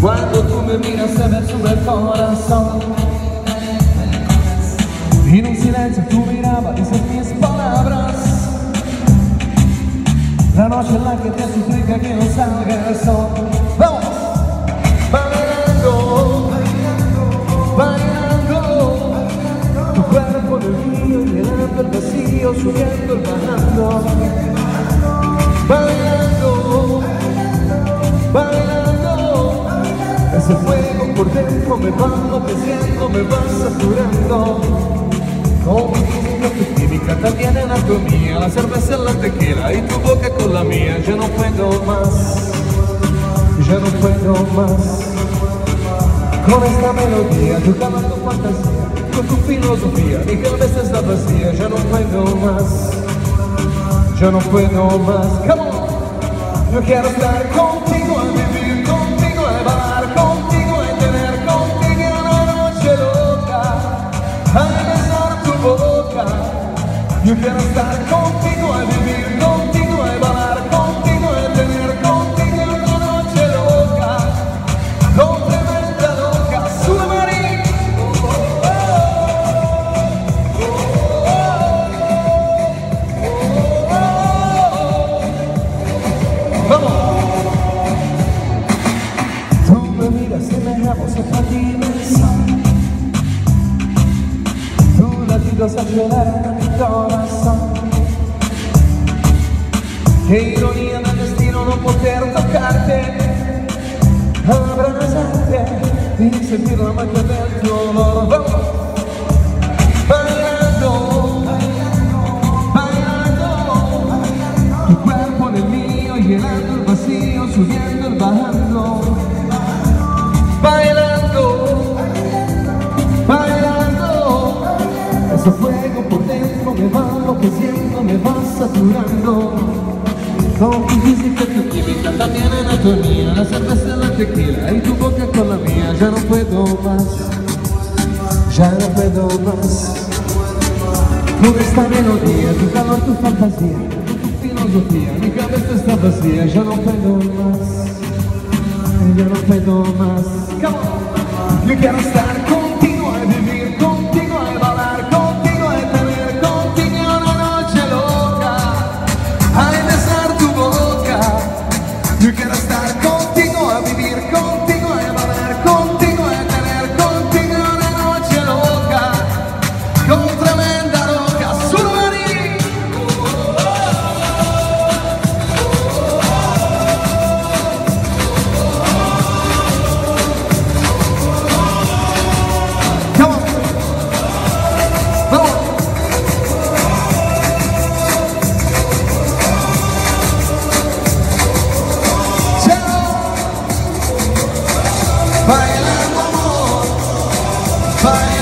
Cuando tú me miras se me sube el corazón. Y en un silencio tu mirada dices mis palabras. La noche en la que te suplica que no salga el sol. ¡Vamos! Bailando, bailando Tu cuerpo en el mío, llenando el vacío, subiendo y bajando. Bailando, bailando Ese fuego por dentro me va enloqueciendo, me va saturando. Con mi química, tu química, también anatomía La cerveza, la tequila y tu boca con la mía. Ya no puedo más, ya no puedo más. Con esta melodía, tu cama, tu fantasía Con tu filosofía, mi cabeza está vacía Ya no puedo más yo no puedo más, come on. Yo quiero estar contigo, a vivir quiero estar a vivir contigo, a bailar contigo, a tener contigo una noche loca, tremenda loca, sube Marín. Vamos. Tú me miras y me otra dimensión Tus latidos aceleran mi corazón Qué ironía del destino no poder tocarte Abrazarte y sentir la magia del tu olor Vamos. El llenando el vacío, subiendo y bajando. Va enloqueciendo, me va saturando. Con tu física, tu química, también anatomía, la cerveza, la tequila y tu boca con la mía. Ya no puedo más, ya no puedo más. Con esta melodía, tu calor, tu fantasía, tu filosofía, mi cabeza está vacía, ya no puedo más, ya no puedo más. Yo quiero estar contigo, Fight.